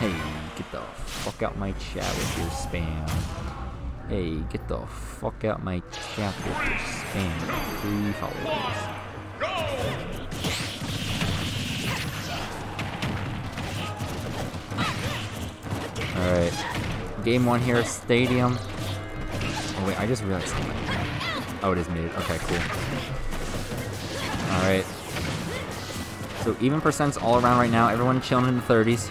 Hey, get the fuck out my chat with your spam. Hey, get the fuck out my chat with your spam. Free followers. Alright. Game one here, Stadium. Oh wait, I just realized something. Oh, it is muted. Okay, cool. Alright. So even percents all around right now. Everyone chilling in the 30s.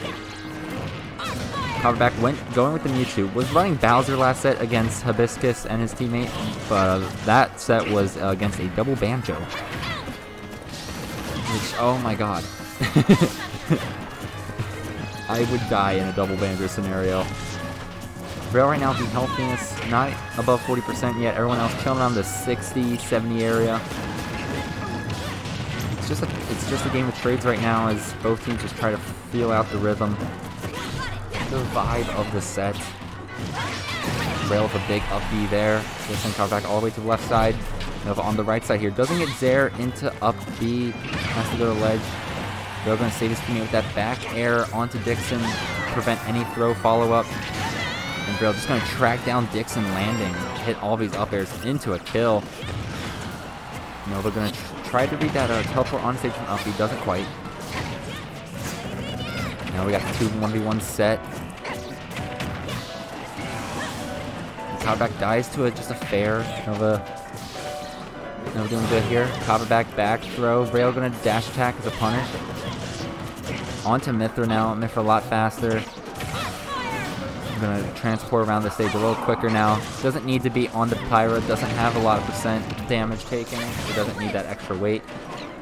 Copperback went going with the Mewtwo. Was running Bowser last set against Hibiscus and his teammate, but uh, that set was uh, against a double Banjo. Which, oh my god. I would die in a double Banjo scenario. Vrael right now, the healthiness, not above 40% yet. Everyone else chilling around the 60, 70 area. It's just a, it's just a game of trades right now as both teams just try to feel out the rhythm, the vibe of the set. Vrael with a big up B there. Listen, car back all the way to the left side. Nova on the right side here. Doesn't get Zaire into up B. Has to go to ledge. They're going to save his teammate with that back air onto Dixon. Prevent any throw follow-up. And Vrael just going to track down Dixon landing. Hit all these up airs into a kill. Nova going to try to read that uh, teleport on stage from up. He doesn't quite. Now we got 2 1v1 set. Copperback dies to it, just a fair Nova. Nova doing good here. Copperback back throw. Vrael gonna dash attack as a punish. On to Mythra now. Mythra a lot faster. I'm gonna transport around the stage a little quicker now. Doesn't need to be on the Pyra. Doesn't have a lot of percent damage taken. It doesn't need that extra weight.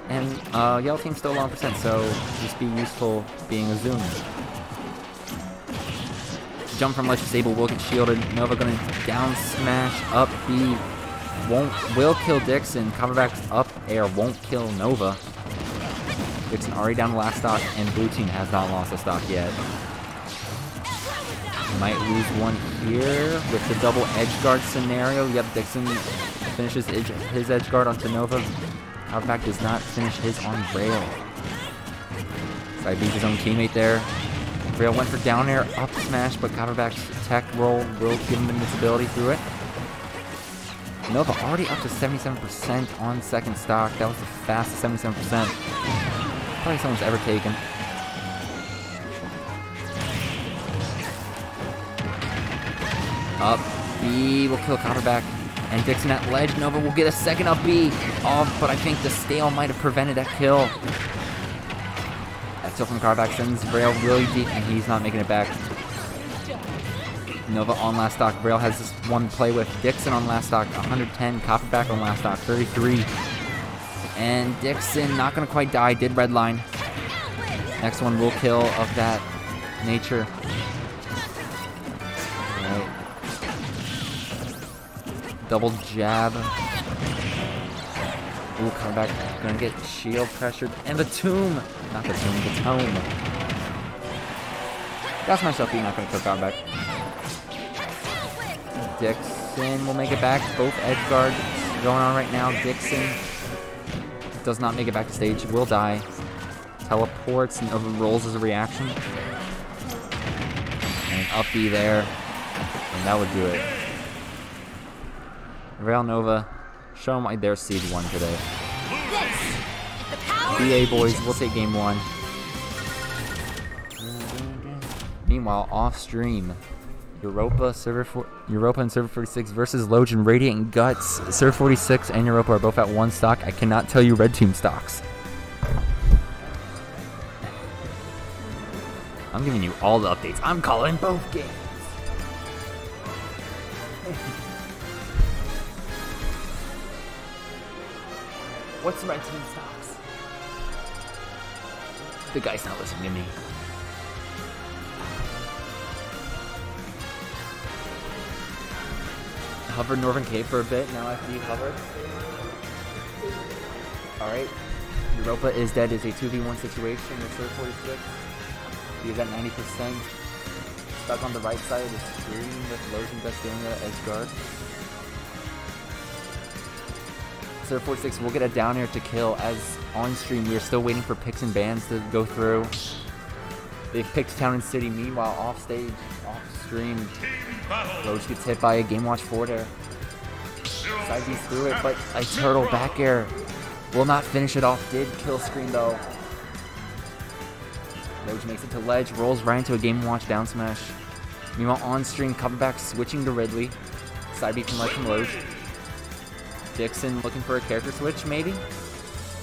And uh, Yellow Team's still low on percent, so just be useful being a zoomer. Jump from ledge disable will get shielded. Nova gonna down smash up B. Won't will kill Dixon. Copperback's up air won't kill Nova. Dixon already down the last stock, and blue team has not lost a stock yet. Might lose one here with the double edge guard scenario. Yep, Dixon finishes his edge guard onto Nova. Coverback does not finish his on Vrael. Side beats his own teammate there. Vrael went for down air, up smash, but Copperback's tech roll will give him invincibility through it. Nova already up to 77% on second stock. That was the fastest 77% probably someone's ever taken. Up B will kill Copperback. And Dixon at ledge. Nova will get a second up B. Oh, but I think the stale might have prevented that kill. Still from Copperback sends Vrael really deep, and he's not making it back. Nova on last stock. Vrael has this one play with Dixon on last stock, 110. Copperback on last stock, 33. And Dixon not gonna quite die, did redline. Next one will kill of that nature. Alright. Double jab. Ooh, come back. Gonna get shield pressured. And the tomb! Not the tomb, the tome. That's myself being not gonna kill back. Dixon will make it back. Both edge guards going on right now. Dixon does not make it back to stage. Will die. Teleports and rolls as a reaction. And up B there. And that would do it. Vrael Nova, show them why they're seed one today. BA boys, we'll take game one. Meanwhile, off stream, Europa server for Europa and server 46 versus Logan Radiant and Guts. Server 46 and Europa are both at one stock. I cannot tell you red team stocks. I'm giving you all the updates. I'm calling both games. What's the red team stocks? The guy's not listening to me. hover Northern Cape for a bit. Now after you hover. Alright. Europa is dead is a 2v1 situation. It's 46. He's at 90%. Stuck on the right side of the screen with doing the edge guard. Sir 46 will get a down air to kill as on stream we are still waiting for picks and bans to go through. They've picked Town and City. Meanwhile, off stage, off stream, Roach gets hit by a Game Watch forward air. Side B through it, but a turtle back air will not finish it off. Did kill screen though. Roach makes it to ledge, rolls right into a Game Watch down smash. Meanwhile, on stream, coming back, switching to Ridley. Side B from ledge from Loge. Dixon looking for a character switch, maybe?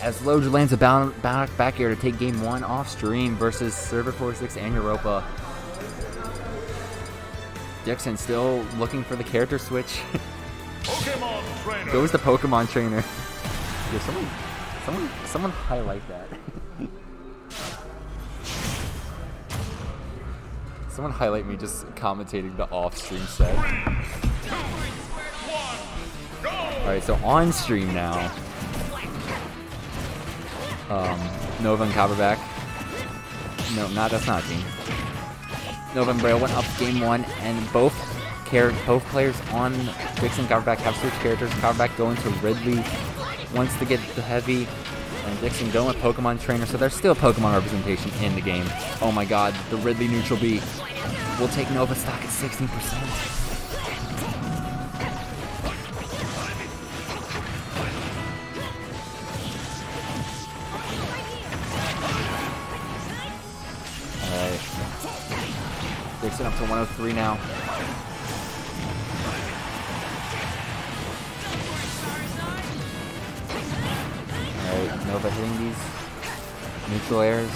As Loge lands a back, back air to take game one off stream versus Server 46 and Europa. Dixon still looking for the character switch. Goes the Pokemon trainer. Yo, someone, someone, someone highlight that. someone highlight me just commentating the off-stream set. Alright, so on stream now. Um, Nova and Copperback. No, not that's not a team. Nova and Vrael went up game one, and both both players on Dixon Copperback have switched characters. Copperback going to Ridley wants to get the heavy, and Dixon going with Pokemon Trainer. So there's still Pokemon representation in the game. Oh my God, the Ridley neutral B will take Nova stock at 16%. Dixon up to 103 now. Alright, Nova hitting these neutral airs.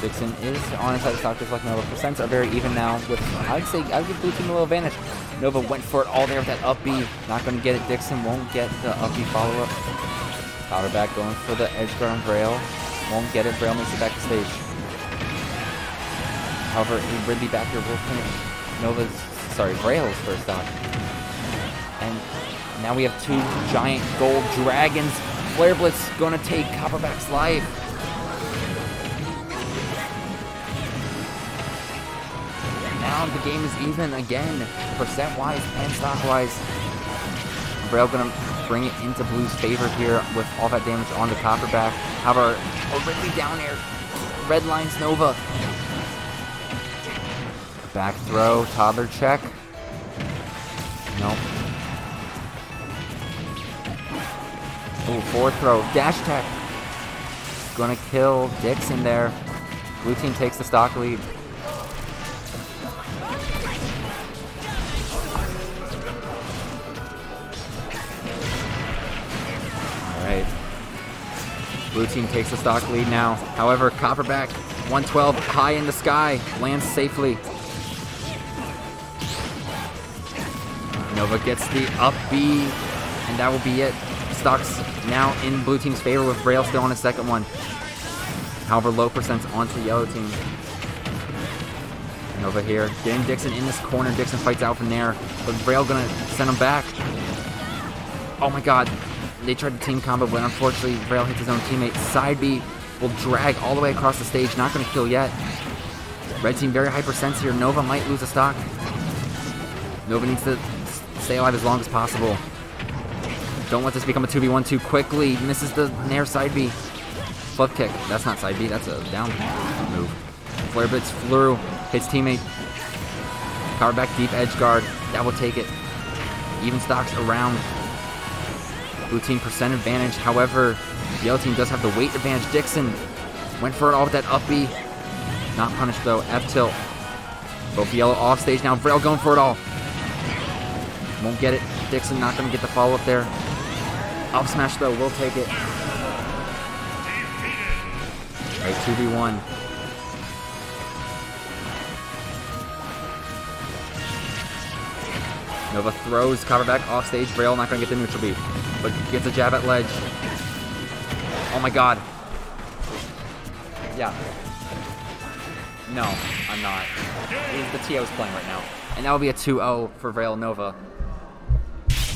Dixon is on his side of stock just like Nova. Percents are very even now with, I'd say, I'd give Blue Team a little advantage. Nova went for it all there with that up B. Not going to get it. Dixon won't get the up B follow-up. Copperback going for the edge guard on. Won't get it. Vrael makes it back to stage. However, Ridley back here will finish Nova's, sorry, Vrael's first stock. And now we have two giant gold dragons. Flare Blitz going to take Copperback's life. The game is even again, percent-wise and stock-wise. Vrael gonna bring it into Blue's favor here with all that damage on the Copperback. However, already down air. Red lines Nova. Back throw, toddler check. Nope. Ooh, forward throw, dash tech. Gonna kill Dixon there. Blue team takes the stock lead. Blue team takes the stock lead now. However, Copperback, 112 high in the sky, lands safely. Nova gets the up B, and that will be it. Stocks now in blue team's favor with Vrael still on his second one. However, low percents onto yellow team. Nova here, getting Dixon in this corner. Dixon fights out from there, but Braille gonna send him back. Oh my god, they tried the team combo, but unfortunately, Vrael hits his own teammate. Side B will drag all the way across the stage. Not going to kill yet. Red team very hypersensitive here. Nova might lose a stock. Nova needs to stay alive as long as possible. Don't let this become a 2v1 too quickly. Misses the Nair side B. Flip kick. That's not side B. That's a down move. Flare Blitz flew. Hits teammate. Copperback deep edge guard. That will take it. Even stocks around Blue team percent advantage. However, the yellow team does have the weight advantage. Dixon went for it all with that up B. Not punished though. F tilt. Both yellow off stage now. Vrael going for it all. Won't get it. Dixon not going to get the follow up there. Up smash though. We'll take it. Alright, 2v1. Nova throws Copperback off stage. Vrael not going to get the neutral beat but gets a jab at ledge. Oh my god. Yeah. No, I'm not. The TO's playing right now. And that will be a 2-0 for Vrael Nova.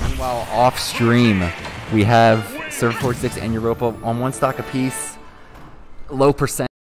Meanwhile, off stream, we have Server 46 and Europa on one stock apiece. Low percent.